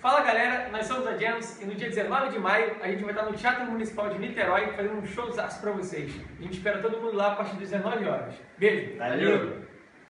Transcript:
Fala galera, nós somos a Jams e no dia 19 de maio a gente vai estar no Teatro Municipal de Niterói fazendo um showzaço pra vocês. A gente espera todo mundo lá a partir das 19 horas. Beijo! Valeu.